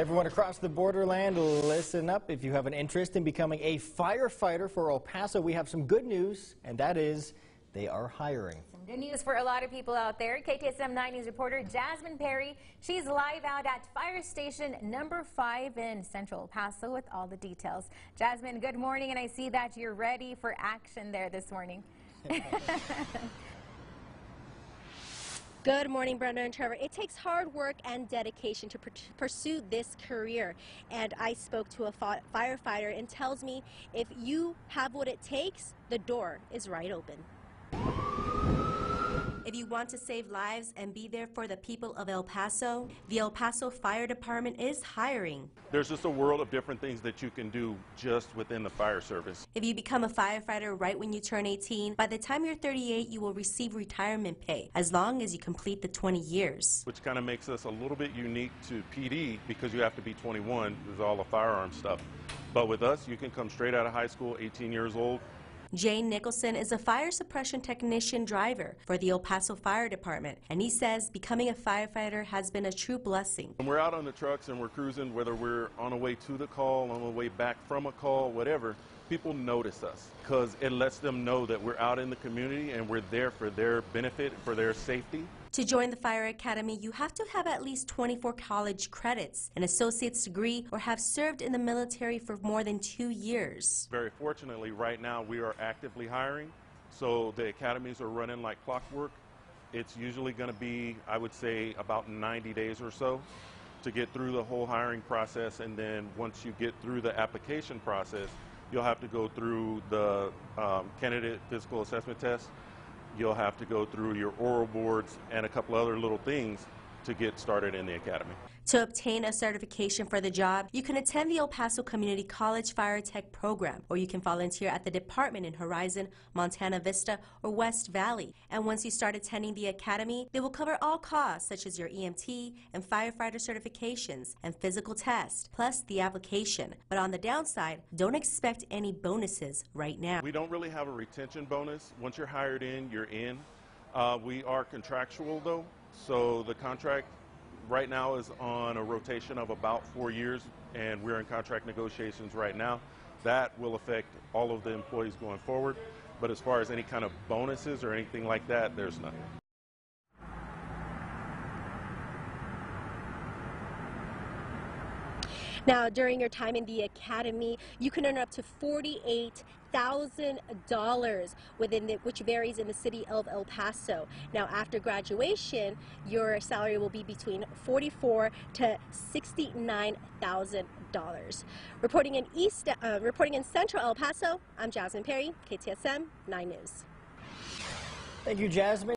Everyone across the borderland, listen up. If you have an interest in becoming a firefighter for El Paso, we have some good news, and that is they are hiring. Some good news for a lot of people out there. KTSM 9 News reporter Jasmine Perry. She's live out at fire station number 5 in Central El Paso with all the details. Jasmine, good morning, and I see that you're ready for action there this morning. Good morning, Brenda and Trevor. It takes hard work and dedication to pursue this career. And I spoke to a firefighter and tells me if you have what it takes, the door is right open. If you want to save lives and be there for the people of El Paso, the El Paso Fire Department is hiring. There's just a world of different things that you can do just within the fire service. If you become a firefighter right when you turn 18, by the time you're 38, you will receive retirement pay as long as you complete the 20 years. Which kind of makes us a little bit unique to PD because you have to be 21. There's all the firearm stuff. But with us, you can come straight out of high school, 18 years old, Jane Nicholson is a fire suppression technician driver for the El Paso Fire Department, and he says becoming a firefighter has been a true blessing. When we're out on the trucks and we're cruising, whether we're on the way to the call, on the way back from a call, whatever, people notice us because it lets them know that we're out in the community and we're there for their benefit, for their safety. To join the Fire Academy, you have to have at least 24 college credits, an associate's degree, or have served in the military for more than two years. Very fortunately, right now we are actively hiring, so the academies are running like clockwork. It's usually going to be, I would say, about 90 days or so to get through the whole hiring process, and then once you get through the application process, you'll have to go through the um, candidate physical assessment test you'll have to go through your oral boards and a couple other little things to get started in the academy. To obtain a certification for the job, you can attend the El Paso Community College Fire Tech program, or you can volunteer at the department in Horizon, Montana Vista, or West Valley. And once you start attending the academy, they will cover all costs such as your EMT and firefighter certifications and physical test, plus the application. But on the downside, don't expect any bonuses right now. We don't really have a retention bonus. Once you're hired in, you're in. Uh, we are contractual though, so the contract right now is on a rotation of about four years, and we're in contract negotiations right now. That will affect all of the employees going forward. But as far as any kind of bonuses or anything like that, there's nothing. Now, during your time in the academy, you can earn up to $48,000 within the, which varies in the city of El Paso. Now, after graduation, your salary will be between 44 to $69,000. Reporting in East, uh, reporting in Central El Paso, I'm Jasmine Perry, KTSM 9 News. Thank you, Jasmine.